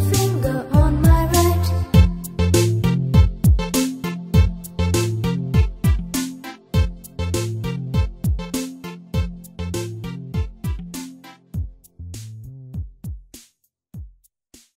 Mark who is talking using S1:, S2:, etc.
S1: finger